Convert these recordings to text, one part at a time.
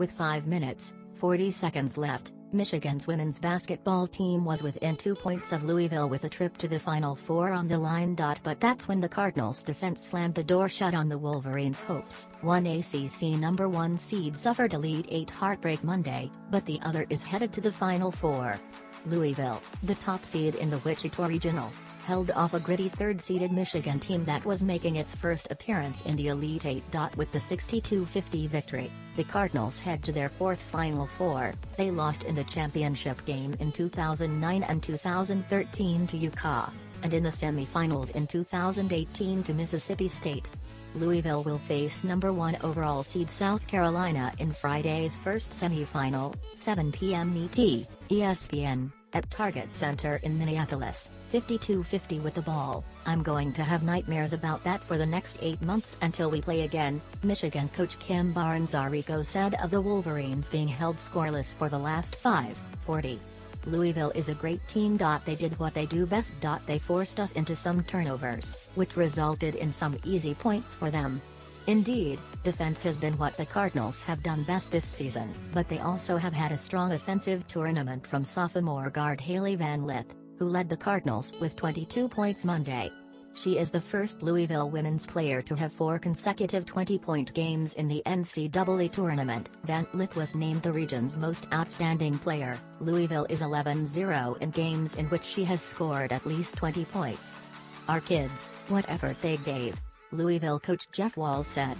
With 5 minutes, 40 seconds left, Michigan's women's basketball team was within two points of Louisville with a trip to the Final Four on the line. But that's when the Cardinals' defense slammed the door shut on the Wolverines' hopes. One ACC number one seed suffered Elite Eight heartbreak Monday, but the other is headed to the Final Four. Louisville, the top seed in the Wichita Regional, held off a gritty third-seeded Michigan team that was making its first appearance in the Elite Eight. With the 62-50 victory, the Cardinals head to their fourth Final Four, they lost in the championship game in 2009 and 2013 to UConn, and in the semifinals in 2018 to Mississippi State. Louisville will face number 1 overall seed South Carolina in Friday's first semifinal, 7 p.m. ET, ESPN, at Target Center in Minneapolis, 52-50 with the ball. I'm going to have nightmares about that for the next eight months until we play again, Michigan coach Kim Barnes-Arico said of the Wolverines being held scoreless for the last five, 40. Louisville is a great team. They did what they do best. They forced us into some turnovers, which resulted in some easy points for them. Indeed, defense has been what the Cardinals have done best this season, but they also have had a strong offensive tournament from sophomore guard Hailey Van Lith, who led the Cardinals with 22 points Monday. She is the first Louisville women's player to have four consecutive 20-point games in the NCAA tournament. Van Lith was named the region's most outstanding player. Louisville is 11-0 in games in which she has scored at least 20 points. Our kids, what effort they gave. Louisville coach Jeff Walz said.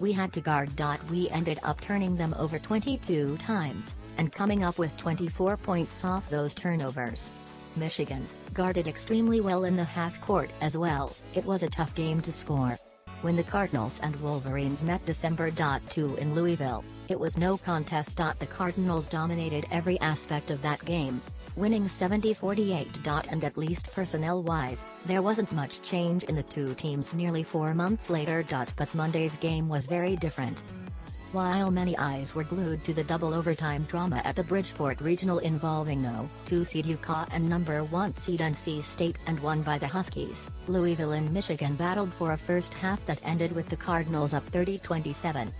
We had to guard. We ended up turning them over 22 times, and coming up with 24 points off those turnovers. Michigan, guarded extremely well in the half court as well, it was a tough game to score. When the Cardinals and Wolverines met December 2 in Louisville, it was no contest. The Cardinals dominated every aspect of that game, winning 70-48. And at least personnel-wise, there wasn't much change in the two teams nearly four months later. But Monday's game was very different. While many eyes were glued to the double overtime drama at the Bridgeport Regional involving no. 2-seed UConn and number 1 seed NC State and won by the Huskies, Louisville and Michigan battled for a first half that ended with the Cardinals up 30-27.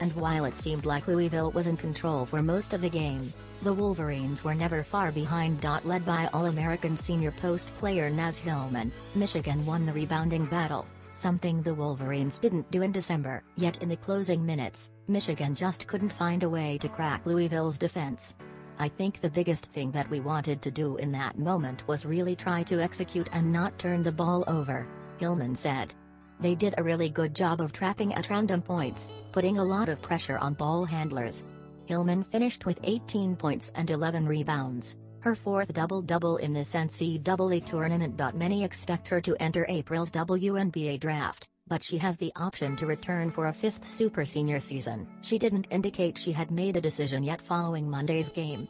And while it seemed like Louisville was in control for most of the game, the Wolverines were never far behind. Led by All-American senior post player Naz Hillmon, Michigan won the rebounding battle something the Wolverines didn't do in December. Yet in the closing minutes, Michigan just couldn't find a way to crack Louisville's defense. I think the biggest thing that we wanted to do in that moment was really try to execute and not turn the ball over, Hillmon said. They did a really good job of trapping at random points, putting a lot of pressure on ball handlers. Hillmon finished with 18 points and 11 rebounds, her fourth double-double in this NCAA tournament. Many expect her to enter April's WNBA draft, but she has the option to return for a fifth super senior season. She didn't indicate she had made a decision yet following Monday's game.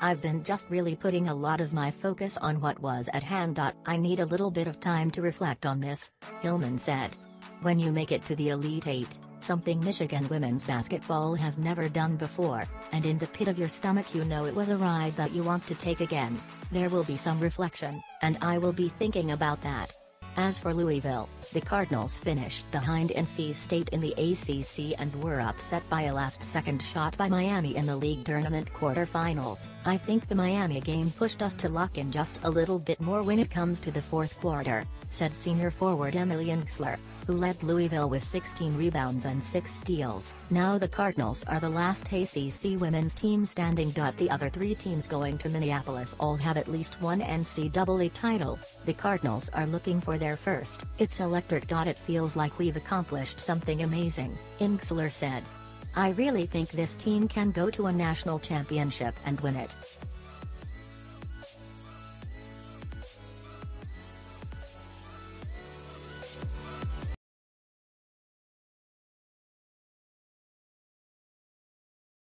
I've been just really putting a lot of my focus on what was at hand. I need a little bit of time to reflect on this, Hillmon said. When you make it to the Elite Eight, something Michigan women's basketball has never done before, and in the pit of your stomach you know it was a ride that you want to take again, there will be some reflection, and I will be thinking about that. As for Louisville, the Cardinals finished behind NC State in the ACC and were upset by a last-second shot by Miami in the league tournament quarterfinals. I think the Miami game pushed us to lock in just a little bit more when it comes to the fourth quarter, said senior forward Emily Engstler, who led Louisville with 16 rebounds and 6 steals. Now the Cardinals are the last ACC women's team standing. The other three teams going to Minneapolis all have at least one NCAA title. The Cardinals are looking for their first. It's electric. It feels like we've accomplished something amazing, Engstler said. I really think this team can go to a national championship and win it.